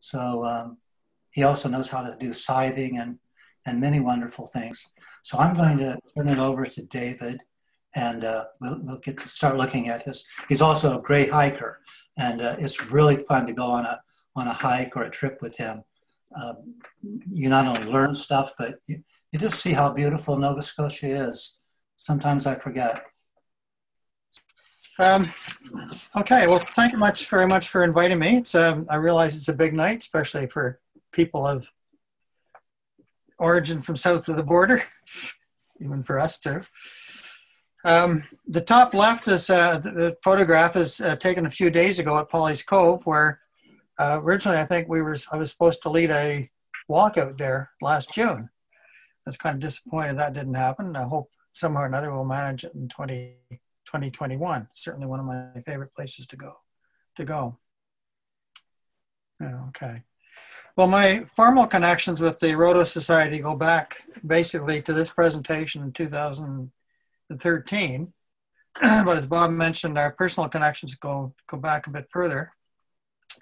So um, he also knows how to do scything and, and many wonderful things. So I'm going to turn it over to David and uh, we'll, we'll, get to start looking at his. He's also a great hiker and uh, it's really fun to go on a, on a hike or a trip with him. Um, you not only learn stuff, but you, you just see how beautiful Nova Scotia is. Sometimes I forget. Um, okay, well, thank you much very much for inviting me. It's um, I realize it's a big night, especially for people of origin from south of the border, even for us too. Um, the top left is uh, the photograph is uh, taken a few days ago at Polly's Cove, where uh, originally I think we were I was supposed to lead a walkout there last June. I was kind of disappointed that didn't happen. I hope somehow or another we'll manage it in 20, 2021. Certainly one of my favorite places to go. To go. Okay. Well, my formal connections with the Rhodo Society go back basically to this presentation in 2013. but as Bob mentioned, our personal connections go, go back a bit further,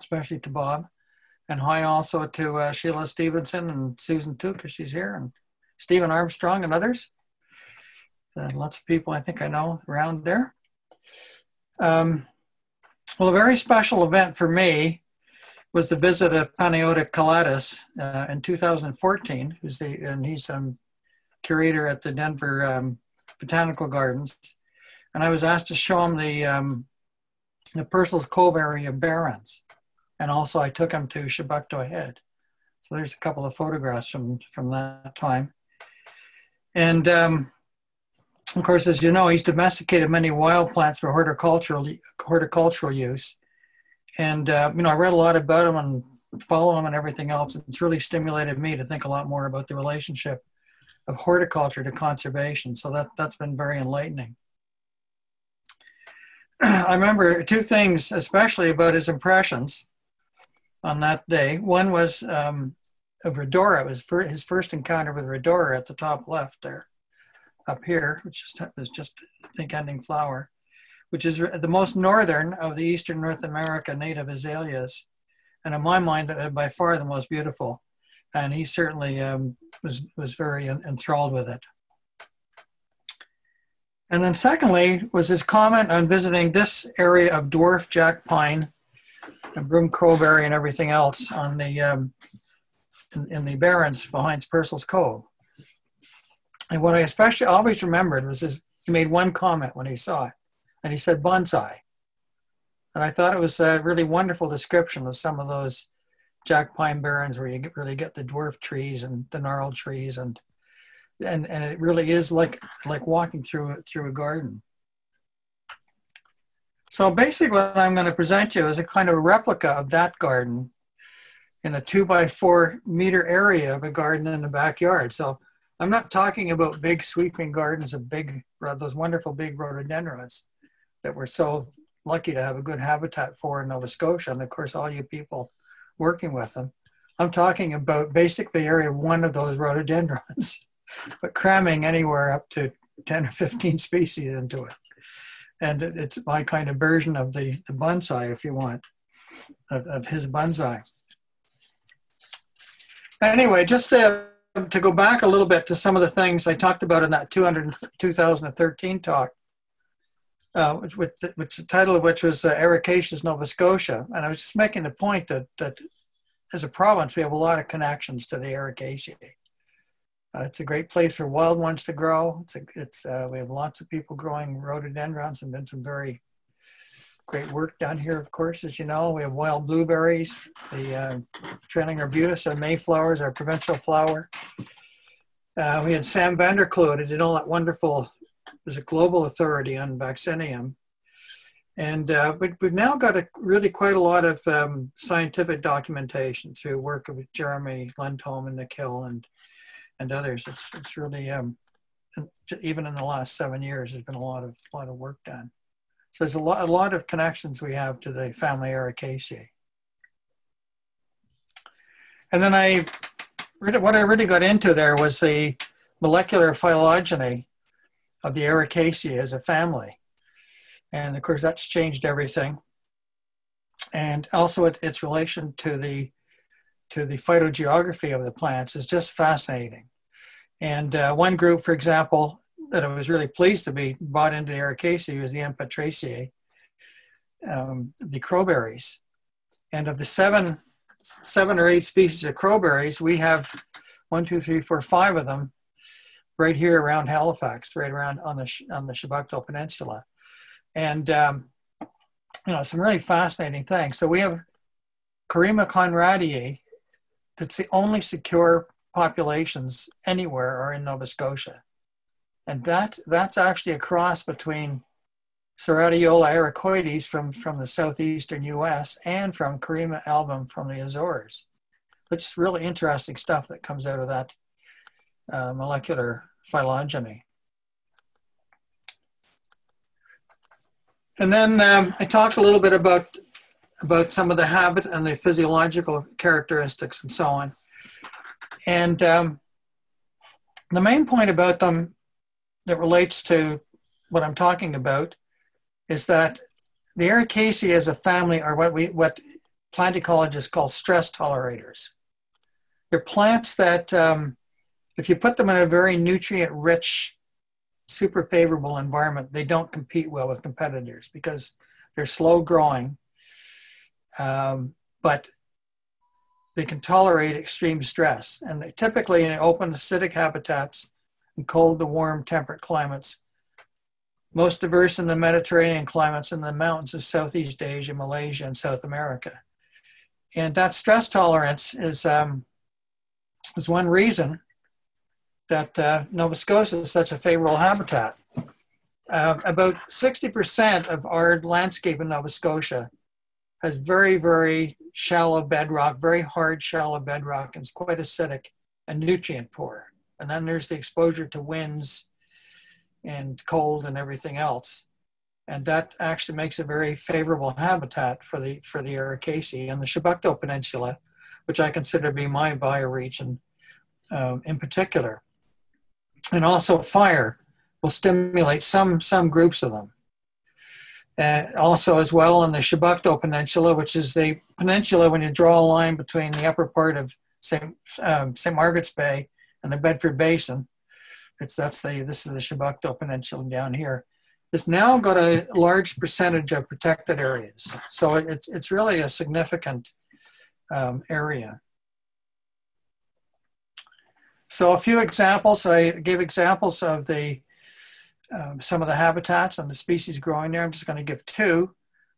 especially to Bob. And hi also to uh, Sheila Stevenson and Susan too, because she's here, and Stephen Armstrong and others. And lots of people I think I know around there. Um, well, a very special event for me was the visit of Panayoti Kelaidis uh, in 2014, who's the, and he's um, curator at the Denver um, Botanical Gardens. And I was asked to show him the, um, the Purcell's Cove area barrens. And also I took him to Chebucto Head. So there's a couple of photographs from, from that time. And um, of course, as you know, he's domesticated many wild plants for horticultural, horticultural use. And, uh, you know, I read a lot about him and follow him and everything else. It's really stimulated me to think a lot more about the relationship of horticulture to conservation. So that, that's been very enlightening. I remember two things, especially about his impressions on that day. One was um, of Rhodora. It was his first encounter with Rhodora at the top left there, up here, which is, just, think, ending flower which is the most northern of the Eastern North America native azaleas. And in my mind, uh, by far the most beautiful. And he certainly um, was, was very enthralled with it. And then secondly was his comment on visiting this area of dwarf jack pine and broom crowberry and everything else on the um, in, in, the barrens behind Purcell's Cove. And what I especially always remembered was he made one comment when he saw it and he said bonsai. And I thought it was a really wonderful description of some of those jack pine barrens where you get, really get the dwarf trees and the gnarled trees and and and it really is like like walking through through a garden. So basically what I'm going to present you is a kind of a replica of that garden in a two by four meter area of a garden in the backyard. So I'm not talking about big sweeping gardens of big, uh, those wonderful big rhododendrons that we're so lucky to have a good habitat for in Nova Scotia, and of course, all you people working with them. I'm talking about basically area one of those rhododendrons, but cramming anywhere up to 10 or 15 species into it. And it's my kind of version of the, the bonsai, if you want, of, of his bonsai. Anyway, just to, to go back a little bit to some of the things I talked about in that 200, 2013 talk, uh, which, which, which, the title of which was uh, Ericaceous Nova Scotia. And I was just making the point that, that as a province, we have a lot of connections to the Ericaceae. Uh, it's a great place for wild ones to grow. It's, a, it's uh, we have lots of people growing rhododendrons and been some very great work done here, of course, as you know. We have wild blueberries, the uh, trailing arbutus and mayflowers, our provincial flower. Uh, we had Sam van der who did all that wonderful is a global authority on vaccinium. And uh, but we've now got a, really quite a lot of um, scientific documentation through work of Jeremy Lundholm and Nick Hill and and others. It's, it's really um, even in the last seven years, there's been a lot of a lot of work done. So there's a lot a lot of connections we have to the family Ericaceae. And then I what I really got into there was the molecular phylogeny of the Ericaceae as a family. And of course, that's changed everything. And also it, its relation to the to the phytogeography of the plants is just fascinating. And uh, one group, for example, that I was really pleased to be brought into the Ericaceae was the Empetraceae, um, the crowberries. And of the seven, seven or eight species of crowberries, we have one, two, three, four, five of them right here around Halifax, right around on the on the Chebucto Peninsula, and um, you know some really fascinating things. So we have Corema conradii. That's the only secure populations anywhere are in Nova Scotia, and that that's actually a cross between Ceratiola ericoides from from the southeastern U.S. and from Corema album from the Azores. It's really interesting stuff that comes out of that uh, molecular phylogeny. And then um, I talked a little bit about, about some of the habit and the physiological characteristics and so on. And um, the main point about them that relates to what I'm talking about is that the Ericaceae as a family are what we what plant ecologists call stress tolerators. They're plants that um, if you put them in a very nutrient rich, super favorable environment, they don't compete well with competitors because they're slow growing, um, but they can tolerate extreme stress. And they typically in open acidic habitats and cold to warm temperate climates, most diverse in the Mediterranean climates and the mountains of Southeast Asia, Malaysia, and South America. And that stress tolerance is, um, is one reason that uh, Nova Scotia is such a favorable habitat. Uh, about 60% of our landscape in Nova Scotia has very, very shallow bedrock, very hard, shallow bedrock, and it's quite acidic and nutrient poor. And then there's the exposure to winds and cold and everything else. And that actually makes a very favorable habitat for the, for the Ericaceae and the Chebucto Peninsula, which I consider to be my bioregion um, in particular and also fire will stimulate some, some groups of them. And also as well in the Chebucto Peninsula, which is the peninsula when you draw a line between the upper part of St. Um, St. Margaret's Bay and the Bedford Basin. It's, that's the, this is the Chebucto Peninsula down here. It's now got a large percentage of protected areas. So it's, it's really a significant um, area. So a few examples, I gave examples of the um, some of the habitats and the species growing there. I'm just going to give two,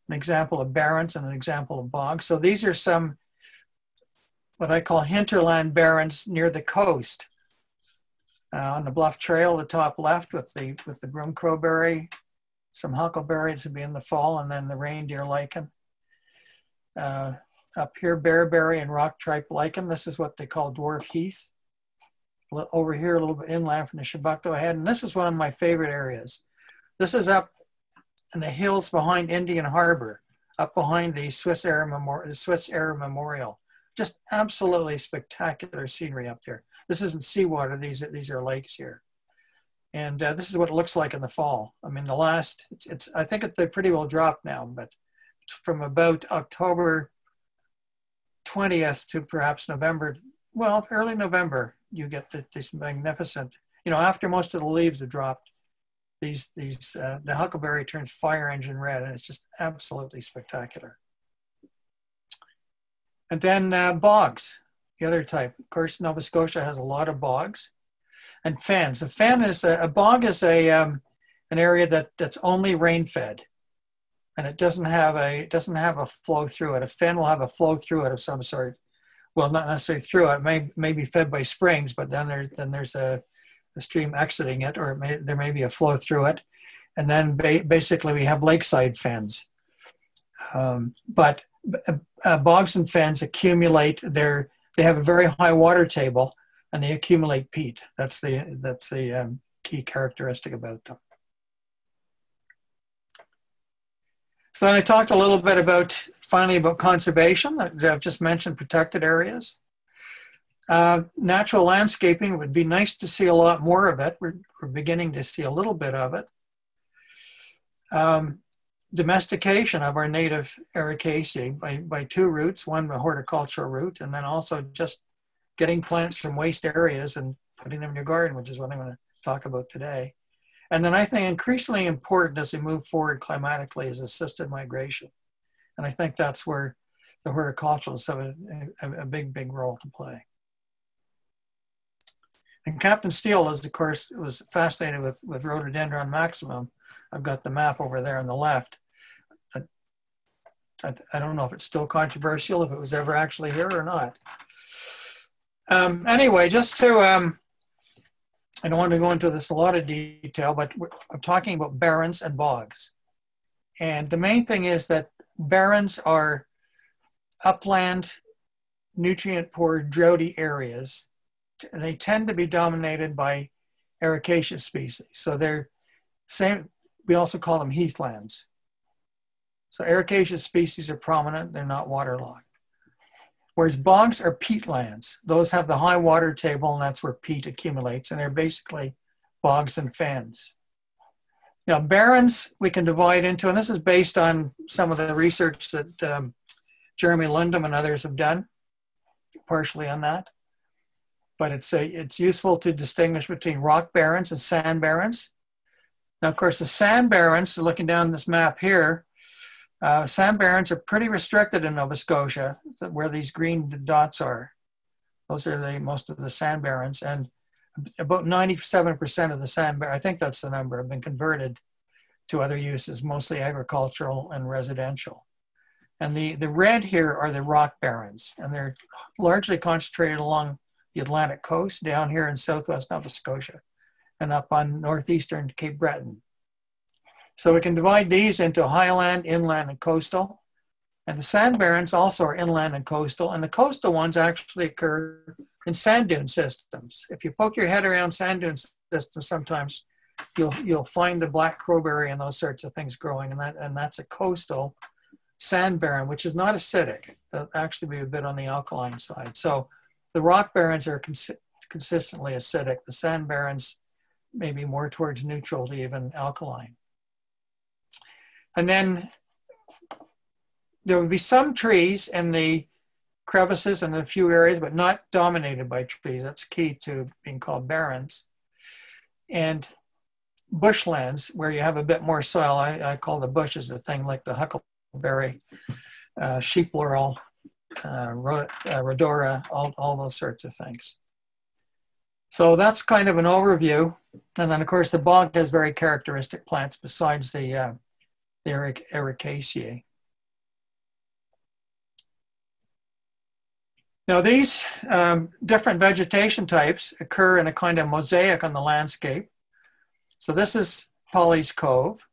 an example of barrens and an example of bogs. So these are some what I call hinterland barrens near the coast. Uh, on the bluff trail, the top left with the with the broom crowberry, some huckleberries to be in the fall, and then the reindeer lichen. Uh, up here, bearberry and rock tripe lichen. This is what they call dwarf heath over here a little bit inland from the Chebucto ahead. And this is one of my favorite areas. This is up in the hills behind Indian Harbor, up behind the Swissair, Memorial, Swiss Memorial. Just absolutely spectacular scenery up there. This isn't seawater, these are, these are lakes here. And uh, this is what it looks like in the fall. I mean, the last, it's, it's I think it, they pretty well dropped now, but from about October 20th to perhaps November, well, early November, you get the, this magnificent, you know, after most of the leaves have dropped, these, these, uh, the huckleberry turns fire engine red and it's just absolutely spectacular. And then uh, bogs, the other type. Of course, Nova Scotia has a lot of bogs and fens. A fen is a, a bog is a, um, an area that, that's only rain fed and it doesn't have a, it doesn't have a flow through it. A fen will have a flow through it of some sort well, not necessarily through it, may, may be fed by springs, but then, there, then there's a, a stream exiting it, or it may, there may be a flow through it. And then ba basically we have lakeside fens. Um, but uh, bogs and fens accumulate their, they have a very high water table and they accumulate peat. That's the, that's the um, key characteristic about them. So then I talked a little bit about, finally, about conservation. I've just mentioned protected areas. Uh, natural landscaping would be nice to see a lot more of it. We're, we're beginning to see a little bit of it. Um, domestication of our native Ericaceae by, by two routes, one the horticultural route, and then also just getting plants from waste areas and putting them in your garden, which is what I'm going to talk about today. And then I think increasingly important as we move forward climatically is assisted migration. And I think that's where the horticulturalists have a, a, a big, big role to play. And Captain Steele is, of course, was fascinated with, with Rhododendron maximum. I've got the map over there on the left. I, I, don't know if it's still controversial, if it was ever actually here or not. Um, anyway, just to um, I don't want to go into this a lot of detail, but I'm talking about barrens and bogs. And the main thing is that barrens are upland, nutrient poor, droughty areas. And they tend to be dominated by ericaceous species. So they're same, we also call them heathlands. So ericaceous species are prominent, they're not waterlogged. Whereas bogs are peatlands. Those have the high water table and that's where peat accumulates and they're basically bogs and fens. Now barrens we can divide into, and this is based on some of the research that um, Jeremy Lundholm and others have done, partially on that. But it's, a, it's useful to distinguish between rock barrens and sand barrens. Now, of course, the sand barrens, looking down this map here, uh, sand barrens are pretty restricted in Nova Scotia, where these green dots are. Those are the most of the sand barrens, and about 97% of the sand bar, I think that's the number, have been converted to other uses, mostly agricultural and residential. And the, the red here are the rock barrens, and they're largely concentrated along the Atlantic coast, down here in southwest Nova Scotia, and up on northeastern Cape Breton. So we can divide these into highland, inland, and coastal. And the sand barrens also are inland and coastal. And the coastal ones actually occur in sand dune systems. If you poke your head around sand dune systems, sometimes you'll you'll find the black crowberry and those sorts of things growing, and that and that's a coastal sand barren, which is not acidic. They'll actually be a bit on the alkaline side. So the rock barrens are cons consistently acidic. The sand barrens may be more towards neutral to even alkaline. And then there would be some trees in the crevices and a few areas, but not dominated by trees. That's key to being called barrens. And bushlands, where you have a bit more soil, I, I call the bushes a thing like the huckleberry, uh, sheep laurel, uh, uh, rhodora, all, all those sorts of things. So that's kind of an overview. And then, of course, the bog has very characteristic plants besides the uh, the Eric, Ericaceae. Now these um, different vegetation types occur in a kind of mosaic on the landscape. So this is Polly's Cove,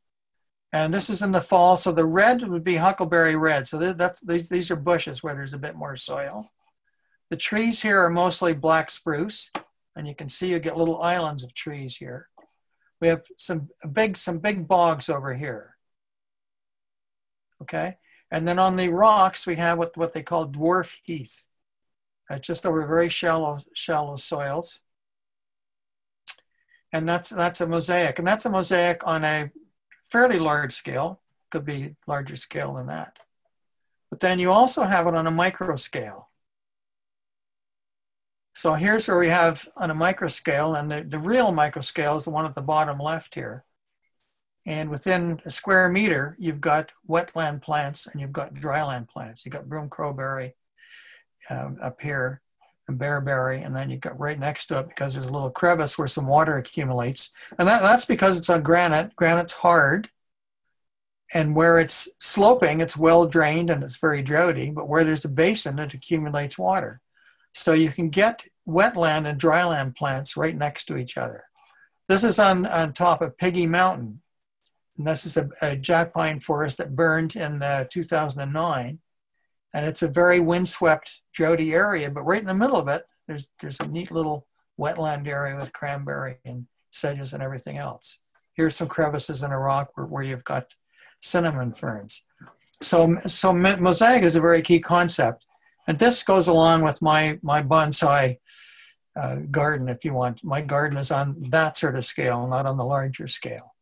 and this is in the fall. So the red would be huckleberry red. So that's, these, these are bushes where there's a bit more soil. The trees here are mostly black spruce, and you can see you get little islands of trees here. We have some big, some big bogs over here okay? And then on the rocks, we have what, what they call dwarf heath, uh, just over very shallow, shallow soils. And that's, that's a mosaic. And that's a mosaic on a fairly large scale, could be larger scale than that. But then you also have it on a micro scale. So here's where we have on a micro scale, and the, the real micro scale is the one at the bottom left here. And within a square meter, you've got wetland plants and you've got dryland plants. You've got broom crowberry um, up here and bearberry, and then you've got right next to it because there's a little crevice where some water accumulates. And that, that's because it's on granite. Granite's hard. And where it's sloping, it's well drained and it's very droughty, but where there's a basin, it accumulates water. So you can get wetland and dryland plants right next to each other. This is on, on top of Piggy Mountain, and this is a, a jack pine forest that burned in uh, 2009. And it's a very windswept, droughty area, but right in the middle of it, there's, there's a neat little wetland area with cranberry and sedges and everything else. Here's some crevices in a rock where, where you've got cinnamon ferns. So, so mosaic is a very key concept. And this goes along with my, my bonsai uh, garden, if you want. My garden is on that sort of scale, not on the larger scale.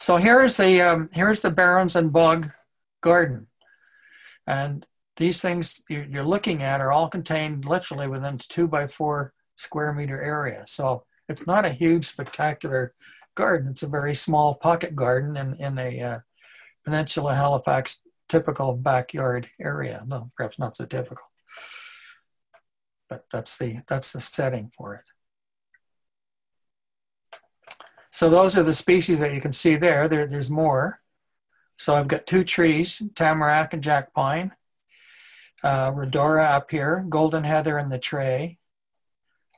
So here's the um, here's the Barrens and Bog garden, and these things you're looking at are all contained literally within two by four square meter area. So it's not a huge spectacular garden. It's a very small pocket garden in in a uh, Peninsula Halifax typical backyard area. No, perhaps not so typical, but that's the that's the setting for it. So those are the species that you can see there. there there's more. So I've got two trees, tamarack and jack pine, uh, rhodora up here, golden heather in the tray,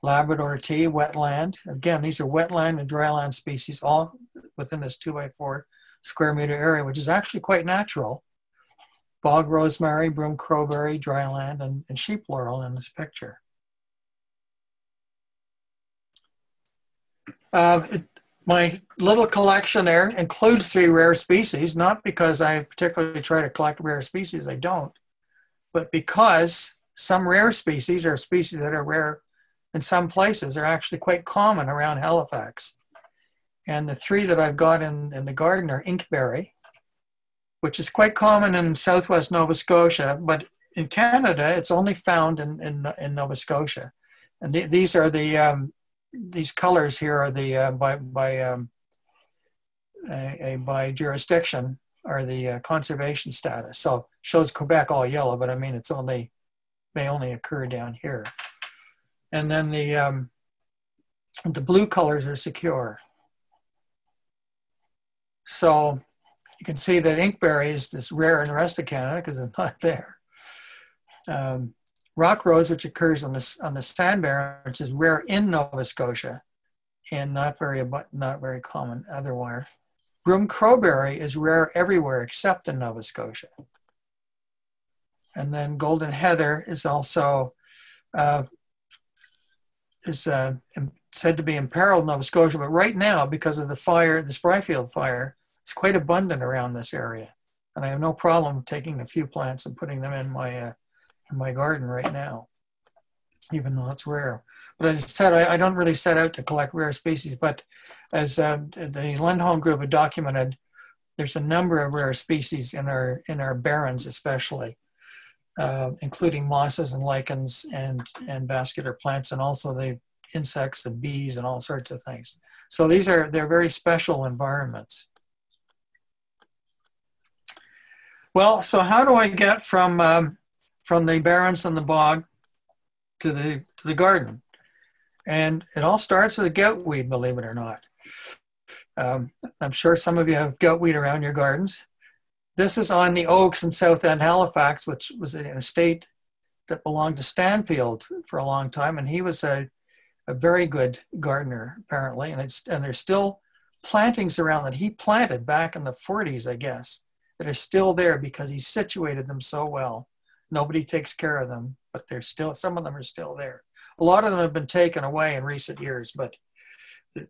Labrador tea, wetland. Again, these are wetland and dryland species, all within this two by four square meter area, which is actually quite natural. Bog rosemary, broom crowberry, dryland, and, and sheep laurel in this picture. Uh, it, my little collection there includes three rare species, not because I particularly try to collect rare species, I don't, but because some rare species or species that are rare in some places are actually quite common around Halifax. And the three that I've got in, in the garden are inkberry, which is quite common in southwest Nova Scotia, but in Canada, it's only found in, in, in Nova Scotia. And th these are the um, these colors here are the uh, by by um, a, a, by jurisdiction are the uh, conservation status. So shows Quebec all yellow, but I mean it's only may only occur down here. And then the um, the blue colors are secure. So you can see that inkberry is just rare in the rest of Canada because it's not there. Um, rock rose, which occurs on the, on the sand barrens, is rare in Nova Scotia and not very, not very common otherwise. Broom crowberry is rare everywhere except in Nova Scotia. And then golden heather is also uh, is uh, said to be imperiled in Nova Scotia, but right now, because of the fire, the Spryfield fire, it's quite abundant around this area. And I have no problem taking a few plants and putting them in my uh, in my garden right now, even though it's rare. But as I said, I, I don't really set out to collect rare species, but as uh, the Lundholm group had documented, there's a number of rare species in our in our barrens, especially, uh, including mosses and lichens and and vascular plants, and also the insects and bees and all sorts of things. So these are they're very special environments. Well, so how do I get from um, from the barrens and the bog to the to the garden. And it all starts with a goutweed, believe it or not. Um, I'm sure some of you have goutweed around your gardens. This is on the Oaks in South End, Halifax, which was an estate that belonged to Stanfield for a long time, and he was a, a very good gardener apparently. And it's and there's still plantings around that he planted back in the 40s, I guess, that are still there because he situated them so well. Nobody takes care of them, but they're still, some of them are still there. A lot of them have been taken away in recent years, but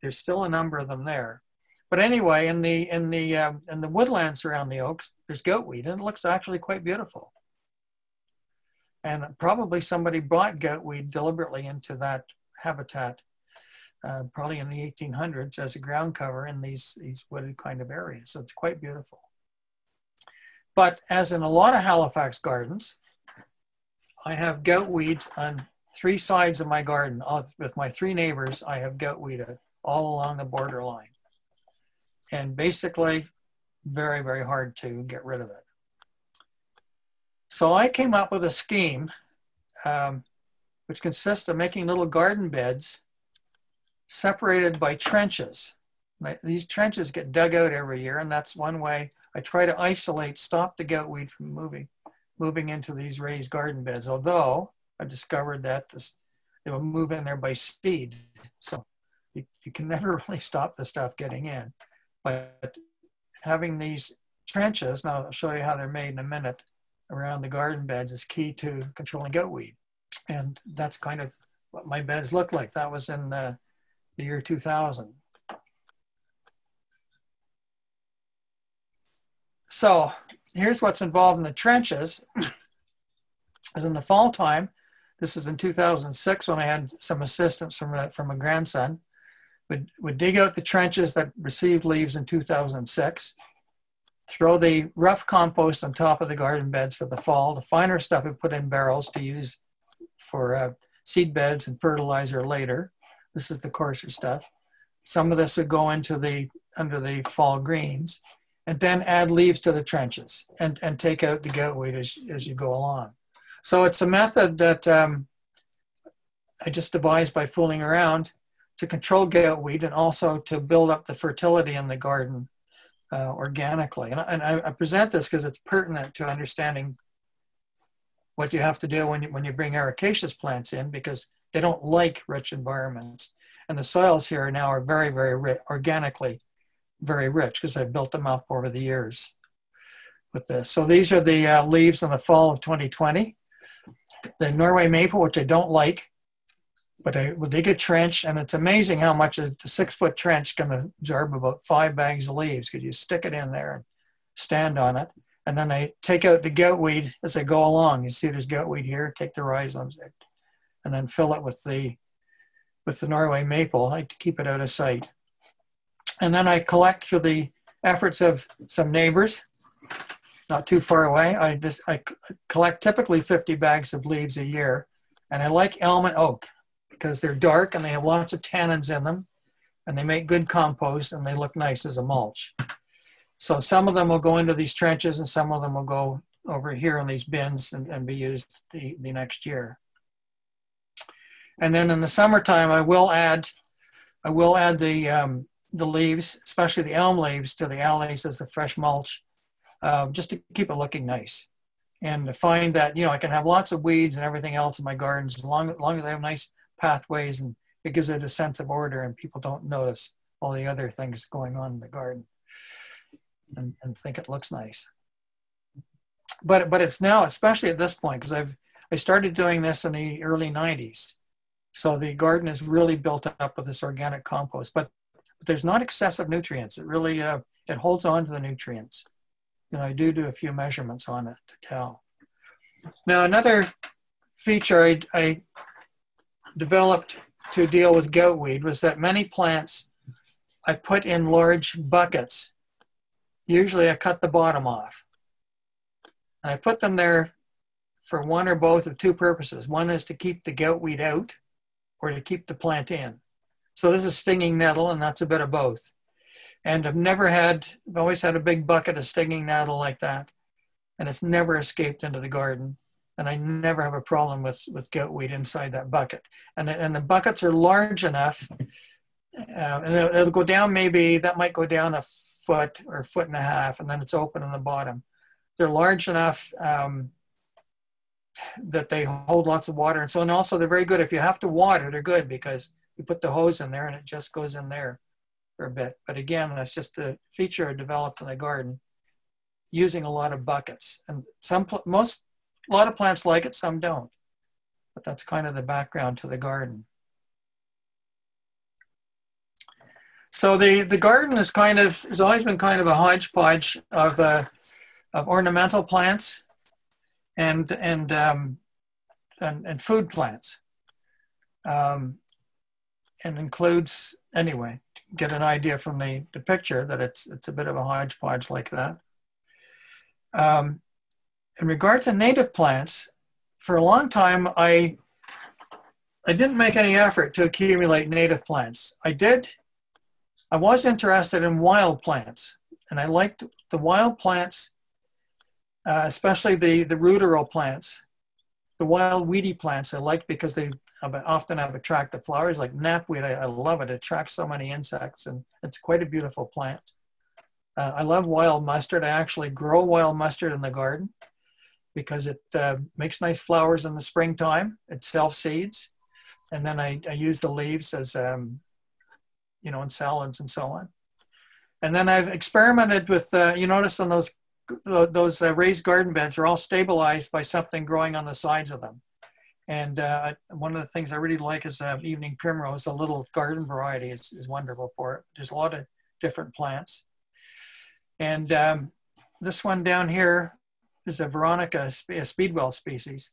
there's still a number of them there. But anyway, in the in the um, in the woodlands around the oaks, there's goutweed, and it looks actually quite beautiful. And probably somebody brought goutweed deliberately into that habitat, uh, probably in the 1800s, as a ground cover in these these wooded kind of areas. So it's quite beautiful. But as in a lot of Halifax gardens, I have gout weeds on three sides of my garden. With my three neighbors, I have gout weed all along the border line. And basically, very, very hard to get rid of it. So I came up with a scheme um, which consists of making little garden beds separated by trenches. These trenches get dug out every year, and that's one way I try to isolate, stop the gout weed from moving moving into these raised garden beds, although I discovered that this, they will move in there by speed. So you, you can never really stop the stuff getting in. But having these trenches, now I'll show you how they're made in a minute, around the garden beds is key to controlling gout weed. And that's kind of what my beds look like. That was in the year 2000. So here's what's involved in the trenches. As in the fall time, this is in 2006 when I had some assistance from a, from a grandson. would, would dig out the trenches that received leaves in 2006, throw the rough compost on top of the garden beds for the fall. The finer stuff we put in barrels to use for uh, seed beds and fertilizer later. This is the coarser stuff. Some of this would go into the under the fall greens, and then add leaves to the trenches and, and take out the gout weed as, as you go along. So it's a method that um, I just devised by fooling around to control gout weed and also to build up the fertility in the garden uh, organically. And, and I, I, present this because it's pertinent to understanding what you have to do when you, when you bring ericaceous plants in because they don't like rich environments. And the soils here now are very, very rich, organically very rich because I've built them up over the years with this. So these are the uh, leaves in the fall of 2020. The Norway maple, which I don't like, but I will dig a trench, and it's amazing how much a, a six foot trench can absorb about five bags of leaves because you stick it in there and stand on it. And then I take out the gout weed as I go along. You see there's gout weed here, take the rhizomes out, and then fill it with the with the Norway maple. I like to keep it out of sight. And then I collect through the efforts of some neighbors, not too far away. I just I collect typically 50 bags of leaves a year, and I like elm and oak because they're dark and they have lots of tannins in them, and they make good compost and they look nice as a mulch. So some of them will go into these trenches, and some of them will go over here in these bins and, and be used the, the next year. And then in the summertime, I will add, I will add the um, the leaves, especially the elm leaves, to the alleys as a fresh mulch, uh, just to keep it looking nice. And to find that, you know, I can have lots of weeds and everything else in my gardens as long, as long as I have nice pathways and it gives it a sense of order and people don't notice all the other things going on in the garden and, and think it looks nice. But, but it's now, especially at this point, because I've I started doing this in the early 90s. So the garden is really built up with this organic compost. But but there's not excessive nutrients. It really, uh, it holds on to the nutrients. And I do do a few measurements on it to tell. Now, another feature I, I developed to deal with gout weed was that many plants I put in large buckets. Usually I cut the bottom off. And I put them there for one or both of two purposes. One is to keep the gout weed out or to keep the plant in. So this is stinging nettle, and that's a bit of both. And I've never had, I've always had a big bucket of stinging nettle like that, and it's never escaped into the garden. And I never have a problem with, with gout weed inside that bucket. And, and the buckets are large enough, uh, and it'll, it'll go down maybe, that might go down a foot or foot and a half, and then it's open on the bottom. They're large enough um, that they hold lots of water. And so, and also they're very good. If you have to water, they're good because you put the hose in there and it just goes in there for a bit. But again, that's just a feature I developed in the garden using a lot of buckets. And some, most, a lot of plants like it, some don't. But that's kind of the background to the garden. So the, the garden is kind of, has always been kind of a hodgepodge of, uh, of ornamental plants and, and, um, and, and food plants. Um, and includes, anyway, get an idea from the, the picture that it's, it's a bit of a hodgepodge like that. Um, in regard to native plants, for a long time, I, I didn't make any effort to accumulate native plants. I did, I was interested in wild plants, and I liked the wild plants, uh, especially the, the ruderal plants. The wild weedy plants I liked because they often I have attractive flowers like knapweed. I, I, love it. It attracts so many insects and it's quite a beautiful plant. Uh, I love wild mustard. I actually grow wild mustard in the garden because it uh, makes nice flowers in the springtime. It self seeds. And then I, I use the leaves as, um, you know, in salads and so on. And then I've experimented with, uh, you notice on those, those uh, raised garden beds are all stabilized by something growing on the sides of them. And uh, one of the things I really like is uh, evening primrose. The little garden variety is, is wonderful for it. There's a lot of different plants. And um, this one down here is a Veronica, a speedwell species.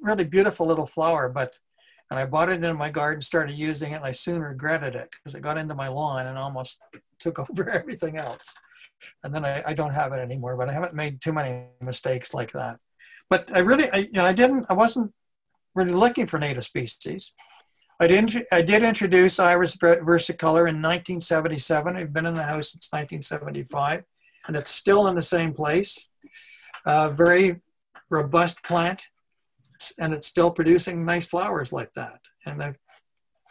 Really beautiful little flower, but And I bought it in my garden, started using it, and I soon regretted it because it got into my lawn and almost took over everything else. And then I, I don't have it anymore, but I haven't made too many mistakes like that. But I really, I, you know, I didn't, I wasn't really looking for native species. I did, I did introduce Iris versicolor in 1977. I've been in the house since 1975, and it's still in the same place. Uh, very robust plant, and it's still producing nice flowers like that. And I've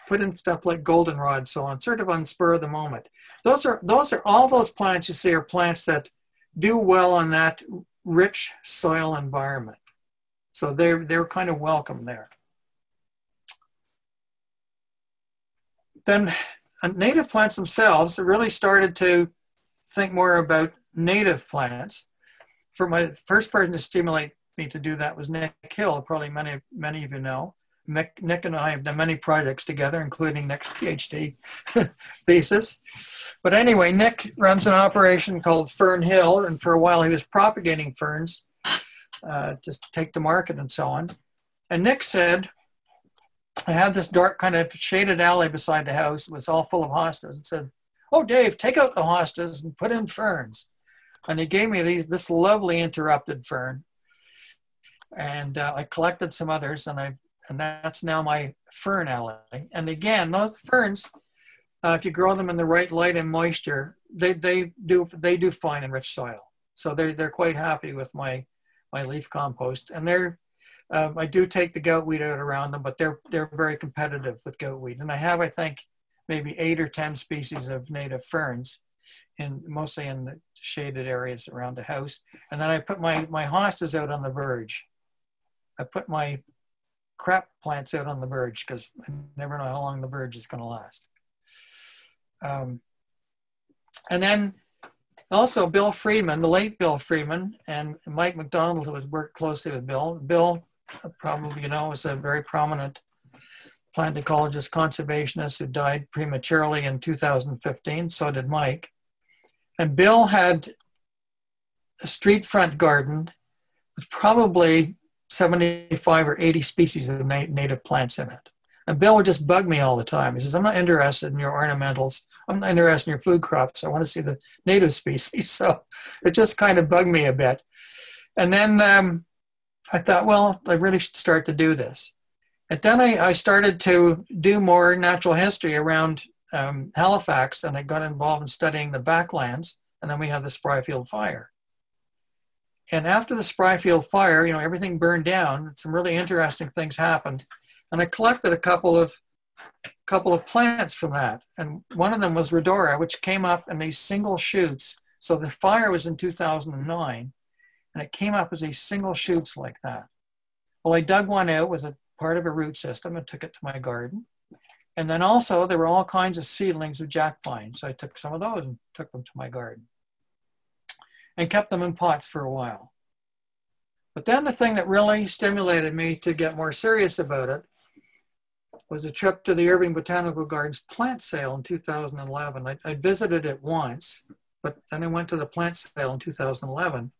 put in stuff like goldenrod, so on, sort of on spur of the moment. Those are those are all those plants you see are plants that do well on that rich soil environment. So they're they're kind of welcome there. Then uh, native plants themselves really started to think more about native plants. For my first person to stimulate me to do that was Nick Hill, probably many many of you know. Nick, Nick and I have done many projects together, including Nick's PhD thesis. But anyway, Nick runs an operation called Fern Hill, and for a while he was propagating ferns uh, to take to market and so on. And Nick said, I had this dark kind of shaded alley beside the house. It was all full of hostas and said, oh, Dave, take out the hostas and put in ferns. And he gave me these, this lovely interrupted fern. And uh, I collected some others and I and that's now my fern alley. And again, those ferns, uh, if you grow them in the right light and moisture, they, they do they do fine in rich soil. So they're they're quite happy with my my leaf compost, and they're um, I do take the gout weed out around them, but they're they're very competitive with gout weed. And I have I think maybe eight or ten species of native ferns, in mostly in the shaded areas around the house. And then I put my my hostas out on the verge. I put my crap plants out on the verge because I never know how long the verge is going to last. Um, and then also Bill Freedman, the late Bill Freedman, and Mike McDonald, who had worked closely with Bill. Bill, probably you know, was a very prominent plant ecologist conservationist who died prematurely in 2015. So did Mike. And Bill had a street front garden with probably 75 or 80 species of na- native plants in it. And Bill would just bug me all the time. He says, I'm not interested in your ornamentals. I'm not interested in your food crops. I want to see the native species. So it just kind of bugged me a bit. And then um, I thought, well, I really should start to do this. And then I, I started to do more natural history around um, Halifax, and I got involved in studying the backlands. And then we had the Spryfield fire. And after the Spryfield fire, you know, everything burned down. Some really interesting things happened. And I collected a couple of couple of plants from that. And one of them was Rhodora, which came up in these single shoots. So the fire was in 2009, and it came up as these single shoots like that. Well, I dug one out with a part of a root system and took it to my garden. And then also there were all kinds of seedlings of jack pine. So I took some of those and took them to my garden and kept them in pots for a while. But then the thing that really stimulated me to get more serious about it was a trip to the Irving Botanical Gardens plant sale in 2011. I, I visited it once, but then I went to the plant sale in 2011,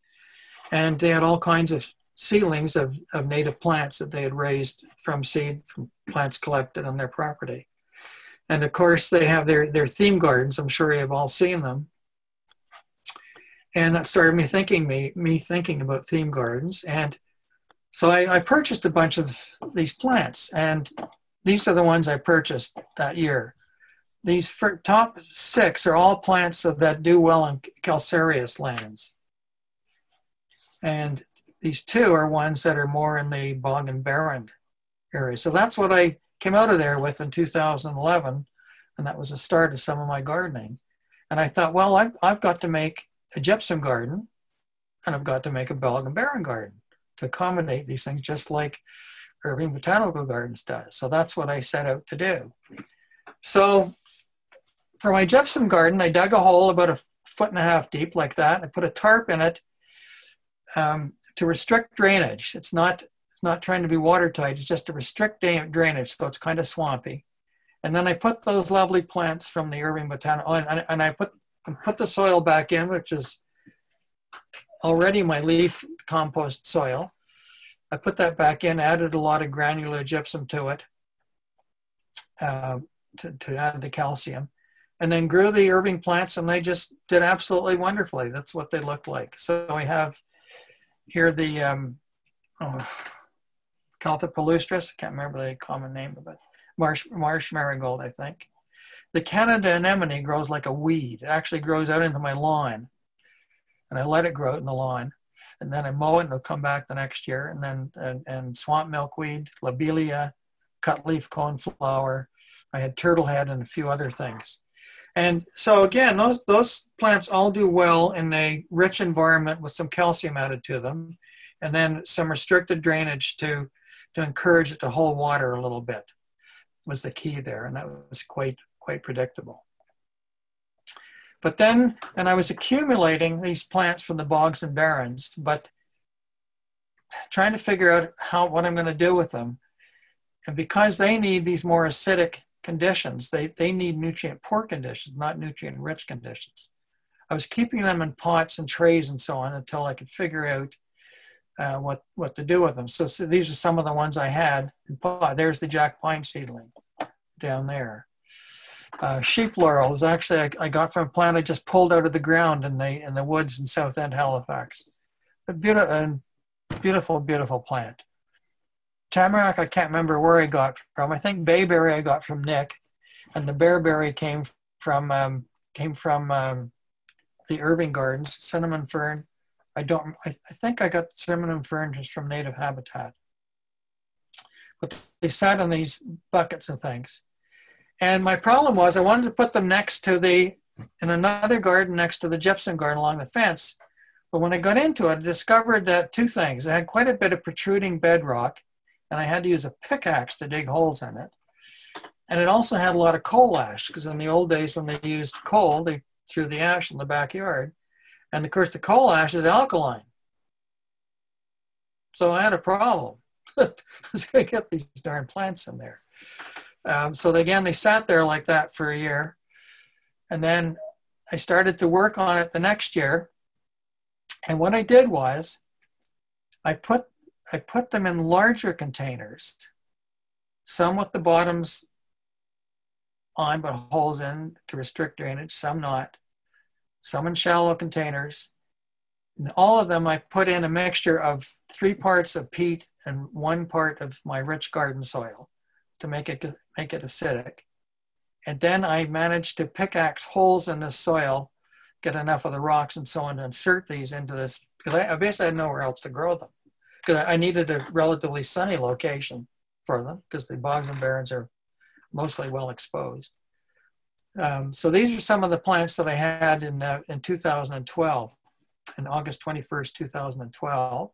and they had all kinds of seedlings of, of native plants that they had raised from seed from plants collected on their property. And of course, they have their, their theme gardens. I'm sure you've all seen them and that started me thinking me me thinking about theme gardens and so I, I, purchased a bunch of these plants and these are the ones i purchased that year. These top six are all plants that do well in calcareous lands. And these two are ones that are more in the bog and barren area. So that's what i came out of there with in 2011 and that was the start of some of my gardening. And i thought well i've, I've got to make a gypsum garden and I've got to make a Bog and Barren garden to accommodate these things just like Irving Botanical Gardens does. So that's what I set out to do. So for my gypsum garden, I dug a hole about a foot and a half deep like that. And I put a tarp in it um, to restrict drainage. It's not, it's not trying to be watertight, it's just to restrict drainage, so it's kind of swampy. And then I put those lovely plants from the Irving Botanical, and, and I put and put the soil back in, which is already my leaf compost soil. I put that back in, added a lot of granular gypsum to it, uh, to, to add the calcium. And then grew the Irving plants and they just did absolutely wonderfully. That's what they looked like. So we have here the um, oh, Caltha palustris, I can't remember the common name of it, marsh, marsh marigold, I think. The Canada anemone grows like a weed. It actually grows out into my lawn. And I let it grow in the lawn. And then I mow it and it'll come back the next year. And then and, and swamp milkweed, lobelia, cut leaf coneflower. I had turtlehead and a few other things. And so again, those, those plants all do well in a rich environment with some calcium added to them. And then some restricted drainage to, to encourage it to hold water a little bit was the key there. And that was quite quite predictable. But then, and I was accumulating these plants from the bogs and barrens, but trying to figure out how what I'm going to do with them. And because they need these more acidic conditions, they, they need nutrient poor conditions, not nutrient rich conditions. I was keeping them in pots and trays and so on until I could figure out uh, what, what to do with them. So, so, these are some of the ones I had. There's the jack pine seedling down there uh, sheep laurel was actually I, I, got from a plant I just pulled out of the ground in the in the woods in South End, Halifax. A beautiful, beautiful, beautiful plant. Tamarack I can't remember where I got from. I think bayberry I got from Nick, and the bearberry came from um, came from um, the Irving Gardens. Cinnamon fern, I don't. I, I think I got cinnamon fern just from Native Habitat. But they sat in these buckets and things and my problem was I wanted to put them next to the, in another garden next to the gypsum garden along the fence. But when I got into it, I discovered that two things. I had quite a bit of protruding bedrock, and I had to use a pickaxe to dig holes in it. And it also had a lot of coal ash, because in the old days when they used coal, they threw the ash in the backyard. And of course, the coal ash is alkaline. So I had a problem. I was going to get these darn plants in there. Um, so again, they sat there like that for a year. And then I started to work on it the next year. And what I did was I put, I put them in larger containers, some with the bottoms on but holes in to restrict drainage, some not, some in shallow containers. And all of them I put in a mixture of three parts of peat and one part of my rich garden soil to make it make it acidic. And then I managed to pickaxe holes in the soil, get enough of the rocks and so on to insert these into this, because I, I basically had nowhere else to grow them. Because I needed a relatively sunny location for them, because the bogs and barrens are mostly well exposed. Um, so these are some of the plants that I had in, uh, in 2012, in August 21st, 2012,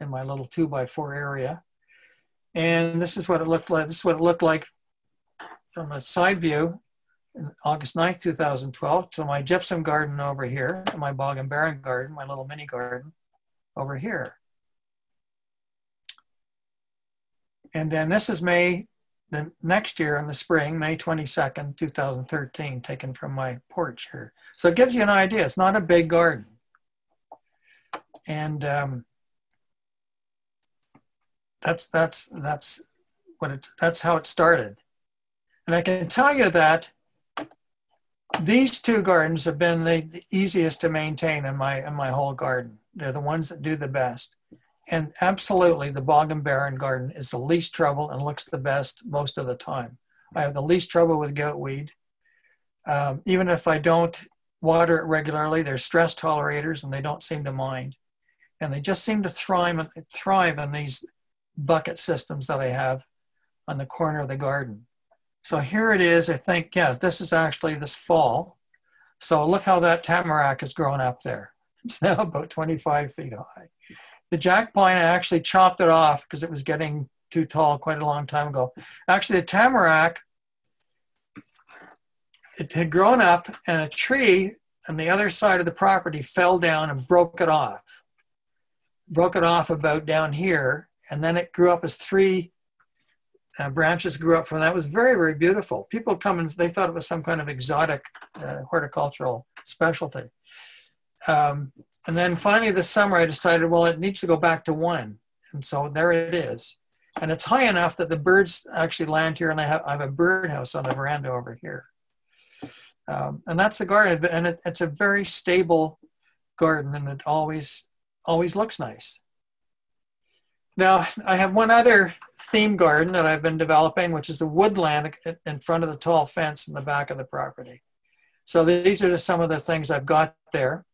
in my little two by four area. And this is what it looked like. This is what it looked like from a side view in August 9th, 2012. So my gypsum garden over here, my bog and barren garden, my little mini garden over here. And then this is May, the next year in the spring, May 22nd, 2013, taken from my porch here. So it gives you an idea. It's not a big garden. And um, that's that's that's what it that's how it started. And I can tell you that these two gardens have been the easiest to maintain in my in my whole garden. They're the ones that do the best. And absolutely, the bog and barren garden is the least trouble and looks the best most of the time. I have the least trouble with goutweed. Um, even if I don't water it regularly, they're stress tolerators and they don't seem to mind. And they just seem to thrive, thrive in these bucket systems that I have on the corner of the garden. So here it is, I think, yeah, this is actually this fall. So look how that tamarack has grown up there. It's now about 25 feet high. The jack pine, I actually chopped it off because it was getting too tall quite a long time ago. Actually, the tamarack, it had grown up and a tree on the other side of the property fell down and broke it off. Broke it off about down here and then it grew up as three uh, branches grew up from that. It was very, very beautiful. People come and they thought it was some kind of exotic uh, horticultural specialty. Um, and then finally this summer I decided, well, it needs to go back to one. And so there it is. And it's high enough that the birds actually land here and I have, I have a birdhouse on the veranda over here. Um, and that's the garden and it, it's a very stable garden and it always, always looks nice. Now I have one other theme garden that I've been developing, which is the woodland in front of the tall fence in the back of the property. So these are just some of the things I've got there.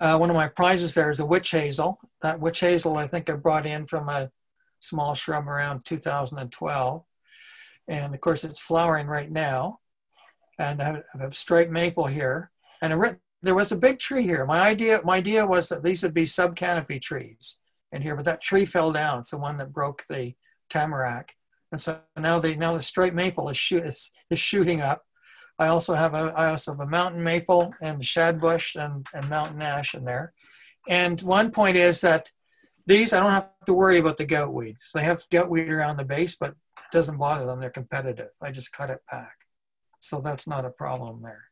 Uh, one of my prizes there is a witch hazel. That witch hazel I think I brought in from a small shrub around 2012. And of course it's flowering right now. And I have, striped maple here. And a, there was a big tree here. My idea, my idea was that these would be sub-canopy trees in here, but that tree fell down. It's the one that broke the tamarack. And so now the, now the striped maple is, shoot, is, is shooting up. I also have a, I also have a mountain maple and shadbush and, and mountain ash in there. And one point is that these, I don't have to worry about the gout weed. So they have gout weed around the base, but it doesn't bother them. They're competitive. I just cut it back. So that's not a problem there.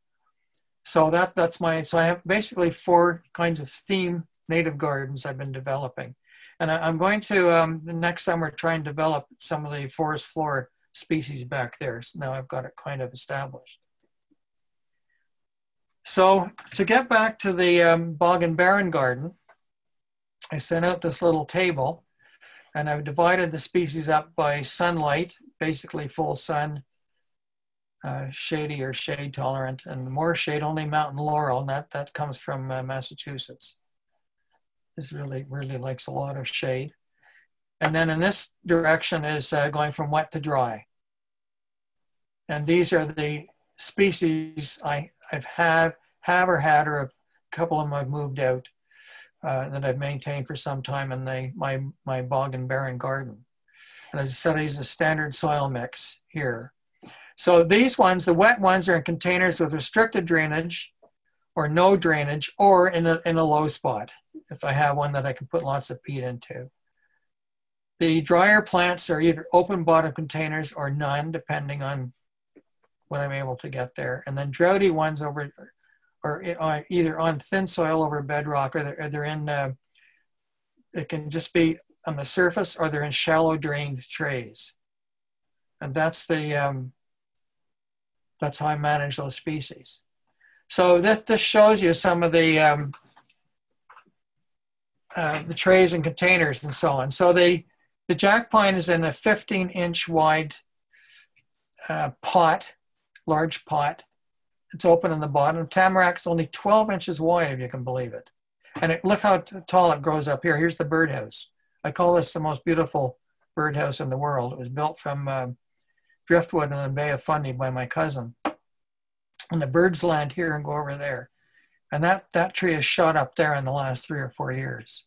So that that's my, so I have basically four kinds of theme native gardens I've been developing. And I, am going to, um, the next summer, try and develop some of the forest floor species back there. So now I've got it kind of established. So to get back to the um, bog and barren garden, I sent out this little table and I've divided the species up by sunlight, basically full sun, uh, shady or shade tolerant, and more shade only mountain laurel, and that, that comes from uh, Massachusetts. This really, really likes a lot of shade. And then in this direction is uh, going from wet to dry. And these are the species I, I've had, have or had, or a couple of them I've moved out uh, that I've maintained for some time in my, my bog and barren garden. And as I said, I use a standard soil mix here. So these ones, the wet ones are in containers with restricted drainage or no drainage or in a, in a low spot if I have one that I can put lots of peat into. The drier plants are either open bottom containers or none, depending on what I'm able to get there. And then droughty ones over or either on thin soil over bedrock or they're, they're in, uh, it can just be on the surface or they're in shallow drained trays. And that's the, um, that's how I manage those species. So this, this shows you some of the, um, uh, the trays and containers and so on. So the, the jack pine is in a 15 inch wide uh, pot, large pot. It's open in the bottom. Tamarack's only 12 inches wide, if you can believe it. And it, look how tall it grows up here. Here's the birdhouse. I call this the most beautiful birdhouse in the world. It was built from uh, driftwood in the Bay of Fundy by my cousin. And the birds land here and go over there. And that, that tree has shot up there in the last three or four years.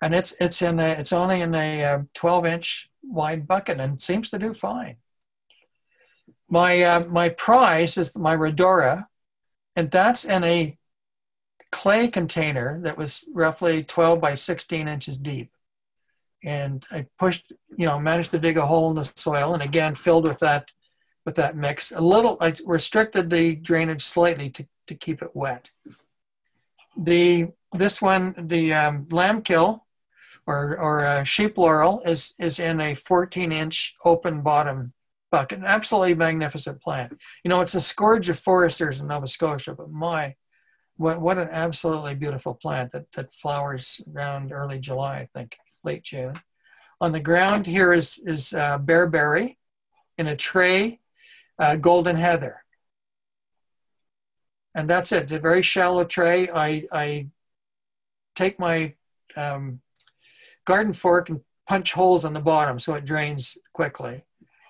And it's, it's, in a, it's only in a um, 12 inch wide bucket and seems to do fine. My, uh, my prize is my Rhodora, and that's in a clay container that was roughly 12 by 16 inches deep. And I pushed, you know, managed to dig a hole in the soil and again filled with that with that mix. A little, I restricted the drainage slightly to, to keep it wet. The this one, the um, lambkill or, or uh, sheep laurel is, is in a 14 inch open bottom bucket. An absolutely magnificent plant. You know, it's a scourge of foresters in Nova Scotia, but my, what, what an absolutely beautiful plant that, that flowers around early July, I think, late June. On the ground here is, is uh, bearberry in a tray, uh, golden heather. And that's it, a very shallow tray. I, I take my um, garden fork and punch holes on the bottom so it drains quickly.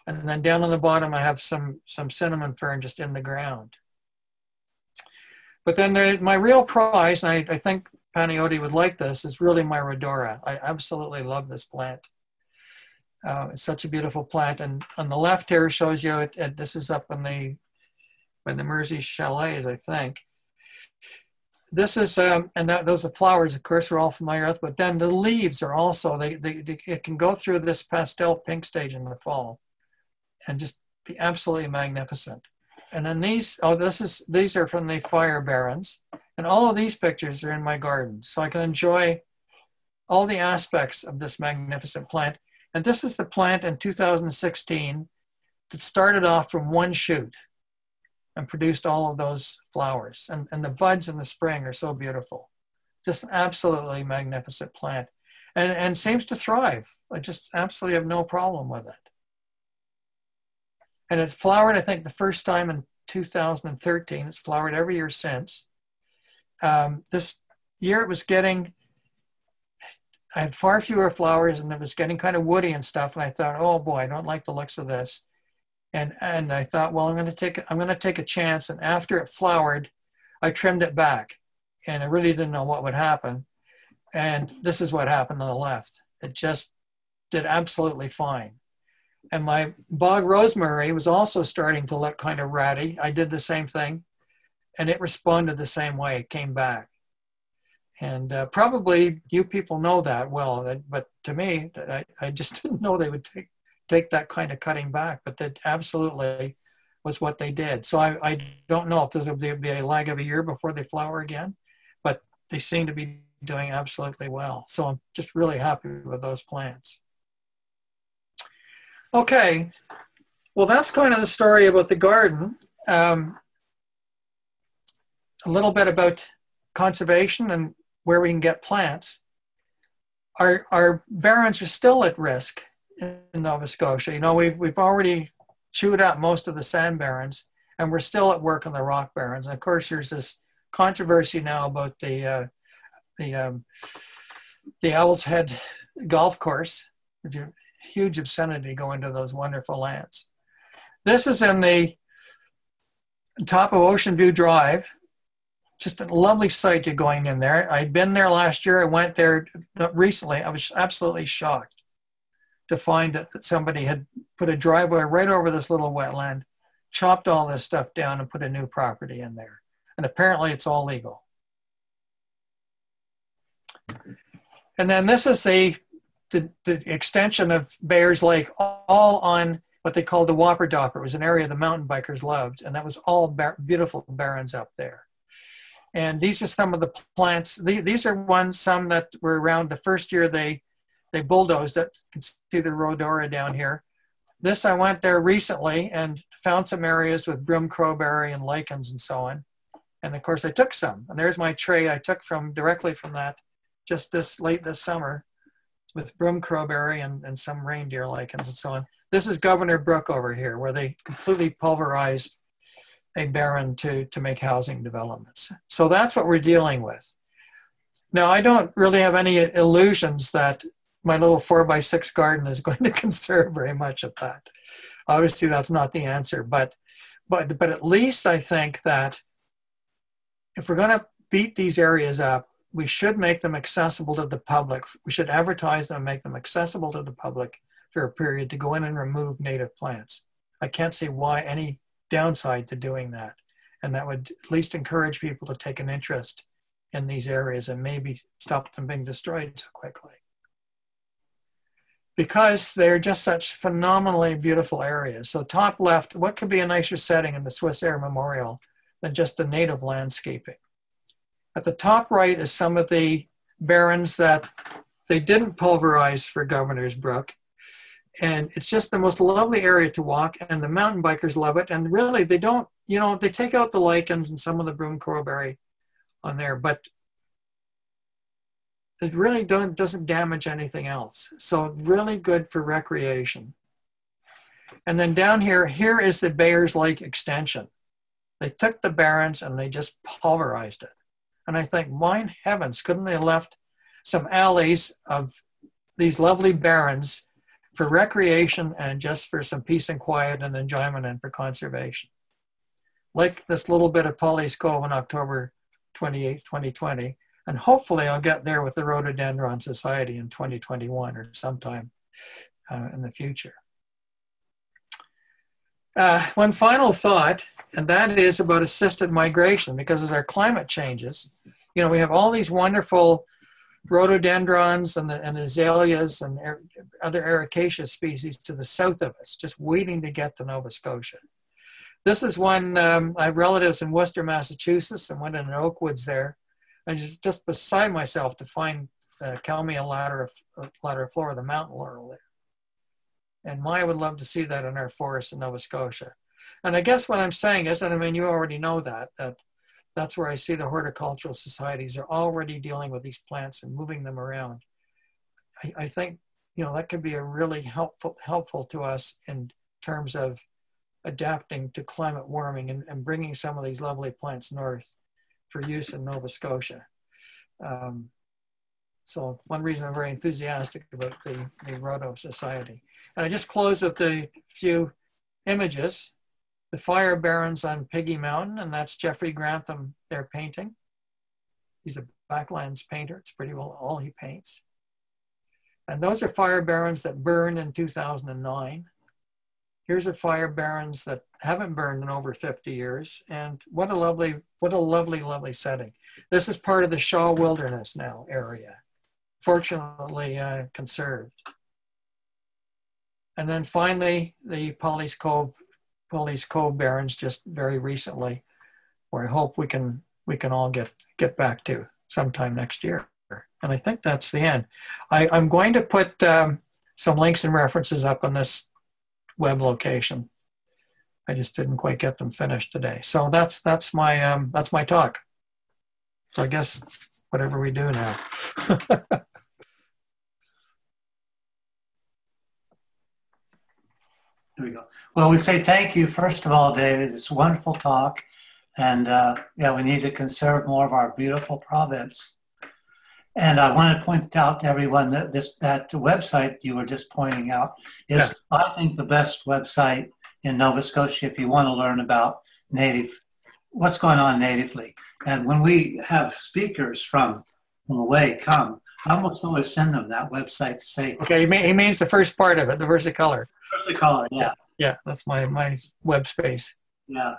And then down on the bottom, I have some, some cinnamon fern just in the ground. But then the, my real prize, and I, I think Panayotis would like this, is really my Rhodora. I absolutely love this plant. Uh, it's such a beautiful plant. And on the left here shows you, it, it, this is up in the, by the Mersey Chalets, I think this is, um, and that, those are flowers, of course, we're all familiar with, but then the leaves are also, they, they, they, it can go through this pastel pink stage in the fall and just be absolutely magnificent. And then these, oh, this is, these are from the fire barrens. And all of these pictures are in my garden. So I can enjoy all the aspects of this magnificent plant. And this is the plant in 2016 that started off from one shoot and produced all of those flowers. And, and the buds in the spring are so beautiful. Just absolutely magnificent plant. And, and seems to thrive. I just absolutely have no problem with it. And it's flowered, I think, the first time in 2013. It's flowered every year since. Um, this year it was getting, I had far fewer flowers and it was getting kind of woody and stuff. And I thought, oh boy, I don't like the looks of this and and I thought, well, I'm going to take I'm going to take a chance. And after it flowered, I trimmed it back, and I really didn't know what would happen. And this is what happened on the left. It just did absolutely fine. And my bog rosemary was also starting to look kind of ratty. I did the same thing, and it responded the same way. It came back. And uh, probably you people know that well, but to me, I, I just didn't know they would take take that kind of cutting back, but that absolutely was what they did. So I, I don't know if there'll be a lag of a year before they flower again, but they seem to be doing absolutely well. So I'm just really happy with those plants. Okay, well that's kind of the story about the garden. Um, a little bit about conservation and where we can get plants. Our, our barrens are still at risk in Nova Scotia. You know, we've, we've already chewed out most of the sand barrens and we're still at work on the rock barrens. And of course, there's this controversy now about the, uh, the, um, the Owl's Head golf course, huge obscenity going to those wonderful lands. This is in the top of Ocean View Drive. Just a lovely sight to going in there. I'd been there last year. I went there recently. I was absolutely shocked to find that, that somebody had put a driveway right over this little wetland, chopped all this stuff down and put a new property in there. And apparently it's all legal. And then this is the, the, the extension of Bayers Lake, all on what they called the Whopper Dopper. It was an area the mountain bikers loved, and that was all bar beautiful barrens up there. And these are some of the plants. These are ones, some that were around the first year they they bulldozed it. You can see the rhodora down here. This, I went there recently and found some areas with broom crowberry and lichens and so on. And of course I took some. And there's my tray I took from directly from that just this late this summer with broom crowberry and, and some reindeer lichens and so on. This is Governor Brook over here where they completely pulverized a barren to, to make housing developments. So that's what we're dealing with. Now, I don't really have any illusions that my little four by six garden is going to conserve very much of that. Obviously, that's not the answer, but but but at least I think that if we're going to beat these areas up, we should make them accessible to the public. We should advertise them and make them accessible to the public for a period to go in and remove native plants. I can't see why any downside to doing that. And that would at least encourage people to take an interest in these areas and maybe stop them being destroyed so quickly because they're just such phenomenally beautiful areas. So top left, what could be a nicer setting in the Swissair Memorial than just the native landscaping? At the top right is some of the barrens that they didn't pulverize for Governor's Brook. And it's just the most lovely area to walk and the mountain bikers love it. And really they don't, you know, they take out the lichens and some of the broom crowberry on there, but it really don't, doesn't damage anything else. So really good for recreation. And then down here, here is the Bayers Lake extension. They took the barrens and they just pulverized it. And I think, mine heavens, couldn't they have left some alleys of these lovely barrens for recreation and just for some peace and quiet and enjoyment and for conservation. Like this little bit of Polly's Cove on October 28, 2020, and hopefully I'll get there with the Rhododendron Society in 2021 or sometime uh, in the future. Uh, one final thought, and that is about assisted migration, because as our climate changes, you know, we have all these wonderful rhododendrons and, and azaleas and er, other ericaceous species to the south of us, just waiting to get to Nova Scotia. This is one, um, I have relatives in Worcester, Massachusetts, and went in an oak woods there I was just beside myself to find uh, Kalmia lateriflora, the mountain laurel there. And my, I would love to see that in our forests in Nova Scotia. And I guess what I'm saying is, and I mean, you already know that, that that's where I see the horticultural societies are already dealing with these plants and moving them around. I, I think, you know, that could be a really helpful, helpful to us in terms of adapting to climate warming and, and bringing some of these lovely plants north for use in Nova Scotia. Um, so one reason I'm very enthusiastic about the, the Rhodo Society. And I just close with a few images. The Fire Barrens on Piggy Mountain, and that's Jeffrey Grantham, their painting. He's a backlands painter. It's pretty well all he paints. And those are fire barrens that burned in 2009. Here's a fire barrens that haven't burned in over 50 years. And what a lovely, what a lovely, lovely setting. This is part of the Shaw Wilderness now area, fortunately uh, conserved. And then finally, the Polly's Cove, Polly's Cove Barrens just very recently, where I hope we can we can all get get back to sometime next year. And I think that's the end. I, am going to put um, some links and references up on this web location. I just didn't quite get them finished today. So that's that's my um, that's my talk. So I guess whatever we do now. There we go. Well, we say thank you, first of all, David. It's a wonderful talk. And uh, yeah, we need to conserve more of our beautiful province. And I want to point out to everyone that this that website you were just pointing out is, yeah. I think, the best website in Nova Scotia if you want to learn about native, what's going on natively. And when we have speakers from from away come, I almost always send them that website to say. Okay, he means the first part of it, the versicolor. Versicolor, yeah. Yeah, that's my my web space. Yeah.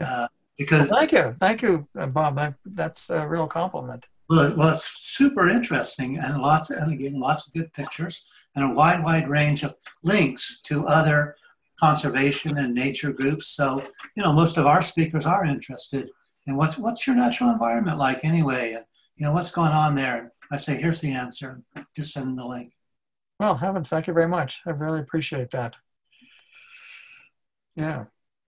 Uh, because well, thank you, thank you, uh, Bob. I, that's a real compliment. Well, well, it's super interesting and lots, of, and again, lots of good pictures and a wide, wide range of links to other conservation and nature groups. So, you know, most of our speakers are interested in what's what's your natural environment like anyway, and you know what's going on there. I say, here's the answer. Just send the link. Well, heavens, thank you very much. I really appreciate that. Yeah.